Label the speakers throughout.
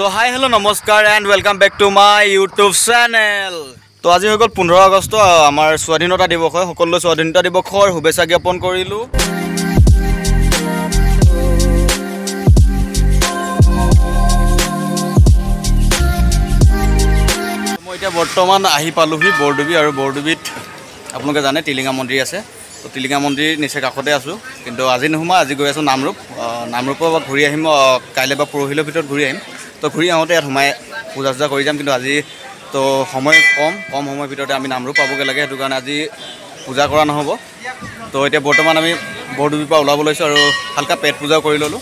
Speaker 1: তো hi hello নমস্কাৰ and welcome back to my YouTube channel তো আজি হৈ গ'ল পোন্ধৰ আগষ্ট আমাৰ স্বাধীনতা দিৱস হয়। সকলোৱে স্বাধীনতা দিৱসৰ শুভেচ্ছা জ্ঞাপন কৰিলোঁ। মই এতিয়া বৰ্তমান আহি পালোহি বৰডুবি আৰু বৰডুবিত আপোনালোকে জানে টিলিঙা মন্দিৰ আছে। তো টিলিঙা মন্দিৰ নিচেই কাষতে আছোঁ। কিন্তু আজি নোসোমাই আজি গৈ আছোঁ নামৰূপ। নামৰূপৰ পৰা ঘূৰি আহিম আহ, কাইলৈ বা পৰহিলৈ ভিতৰত ঘূৰি আহিম। তো ঘূৰি আহোঁতে ইয়াত সোমাই পূজা চূজা কৰি যাম কিন্তু আজি তো সময় কম কম সময়ৰ ভিতৰতে আমি নামৰূপ পাবগৈ লাগে সেইটো কাৰণে আজি পূজা কৰা নহ'ব। তো এতিয়া বৰ্তমান আমি বৰডুবিৰ পৰা ওলাব লৈছোঁ আৰু হালকা পেট পূজাও কৰি ল'লোঁ।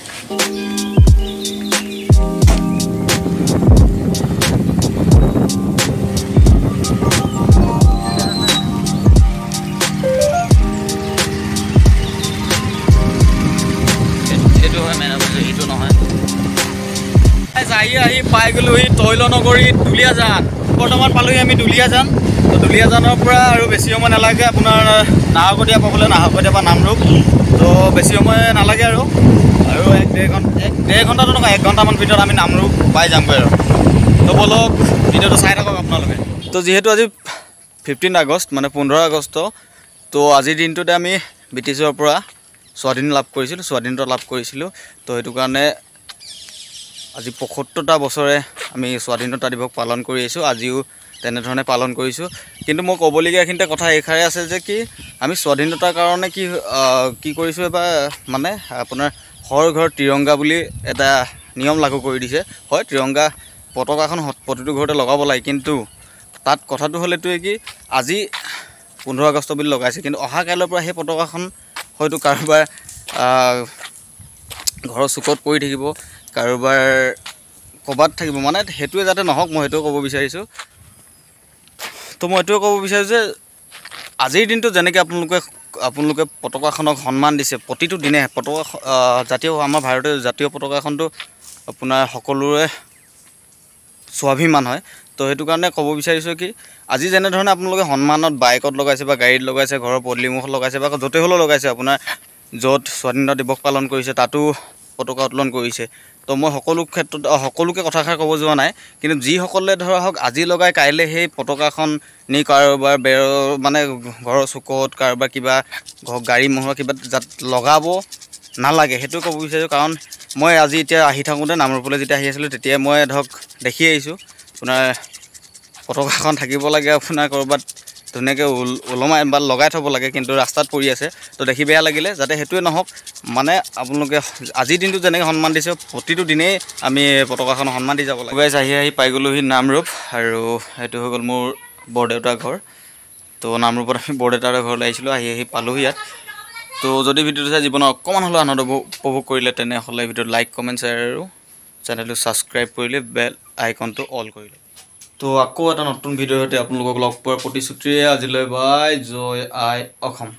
Speaker 1: আহি আহি পাই গ'লোহি তৈলনগৰী দুলীয়াজান। বৰ্তমান পালোহি আমি দুলীয়াজান। তো দুলীয়াজানৰ পৰা আৰু বেছি সময় নালাগে আপোনাৰ নাহৰকটীয়া পাবলৈ নাহৰকটীয়া পৰা নামৰূপ। তো বেছি সময় নালাগে আৰু। আৰু এক ডেৰ ঘণ্টা এক ডেৰ ঘণ্টাটো নহয় এক ঘণ্টামান ভিতৰত আমি নামৰূপ পাই যামগৈ আৰু। তো বলক ভিডিঅ'টো চাই থাকক আপোনালোকে। তো যিহেতু আজি ফিফটিন আগষ্ট মানে পোন্ধৰ আগষ্ট তো আজিৰ দিনটোতে আমি ব্ৰিটিছৰ পৰা স্বাধীন লাভ কৰিছিলোঁ স্বাধীনতা লাভ কৰিছিলোঁ। তো সেইটো কাৰণে আজি পঁসত্তৰটা বছৰে আমি স্বাধীনতা দিৱস পালন কৰি আহিছোঁ আজিও তেনেধৰণে পালন কৰিছোঁ। কিন্তু মই ক'বলগীয়া এইখিনিতে কথা এইষাৰে আছে যে কি আমি স্বাধীনতাৰ কাৰণে কি কি কৰিছোঁ এবাৰ মানে আপোনাৰ হৰ ঘৰ তিৰংগা বুলি এটা নিয়ম লাগু কৰি দিছে। হয় তিৰংগা পতাকাখন প্ৰতিটো ঘৰতে লগাব লাগে কিন্তু তাত কথাটো হ'ল এইটোৱে কি আজি পোন্ধৰ আগষ্ট বুলি লগাইছে কিন্তু অহা কাইলৈৰ পৰা সেই পতাকাখন হয়তো কাৰোবাৰ ঘৰৰ চুকত পৰি থাকিব কাৰোবাৰ ক'ৰবাত থাকিব। মানে সেইটোৱে যাতে নহওক মই সেইটোৱে ক'ব বিচাৰিছোঁ। তো মই এইটোৱে ক'ব বিচাৰিছোঁ যে আজিৰ দিনটো যেনেকৈ আপোনালোকে আপোনালোকে পতাকাখনক সন্মান দিছে প্ৰতিটো দিনে পতাকা জাতীয় আমাৰ ভাৰতীয় জাতীয় পতাকাখনটো আপোনাৰ সকলোৰে স্বাভিমান হয়। তো সেইটো কাৰণে ক'ব বিচাৰিছোঁ কি আজি যেনেধৰণে আপোনালোকে সন্মানত বাইকত লগাইছে বা গাড়ীত লগাইছে ঘৰৰ পদূলিমুখত লগাইছে বা য'তে হ'লেও লগাইছে আপোনাৰ য'ত স্বাধীনতা দিৱস পালন কৰিছে তাতো পতাকা উত্তোলন কৰিছে। তো মই সকলো ক্ষেত্ৰত সকলোকে কথাষাৰ ক'ব যোৱা নাই কিন্তু যিসকলে ধৰা হওক আজি লগাই কাইলৈ সেই পতাকাখন নি কাৰোবাৰ বেৰ মানে ঘৰৰ চুকত কাৰোবাৰ কিবা গাড়ী মহোৱা কিবা যাত লগাব নালাগে সেইটো ক'ব বিচাৰিছোঁ। কাৰণ মই আজি এতিয়া আহি থাকোঁতে নামৰূপলৈ যেতিয়া আহি আছিলোঁ তেতিয়াই মই ধৰক দেখি আহিছোঁ। আপোনাৰ পতাকাখন থাকিব লাগে আপোনাৰ ক'ৰবাত ধুনীয়াকৈ ওল ওলমাই বা লগাই থ'ব লাগে কিন্তু ৰাস্তাত পৰি আছে। তো দেখি বেয়া লাগিলে যাতে সেইটোৱে নহওক। মানে আপোনালোকে আজিৰ দিনটো যেনেকৈ সন্মান দিছে প্ৰতিটো দিনেই আমি পতাকাখন সন্মান দি যাব লাগে। আহি আহি পাই গ'লোহি নামৰূপ আৰু সেইটো হৈ গ'ল মোৰ বৰদেউতাৰ ঘৰ। তো নামৰূপত আমি বৰদেউতাৰ ঘৰলৈ আহিছিলোঁ আহি আহি পালোহি ইয়াত। তো যদি ভিডিঅ'টো চাই জীৱনত অকণমান হ'লেও আনন্দ উপ- উপভোগ কৰিলে তেনেহ'লে ভিডিঅ'ত লাইক কমেণ্ট শ্বেয়াৰ আৰু চেনেলটো ছাবস্ক্ৰাইব কৰিলে বেল আইকনটো অল কৰিলে। তো আকৌ এটা নতুন ভিডিঅ'ৰ সৈতে আপোনালোকক লগ পোৱাৰ প্ৰতিশ্ৰুতিৰে আজিলৈ বাই জয় আই অসম।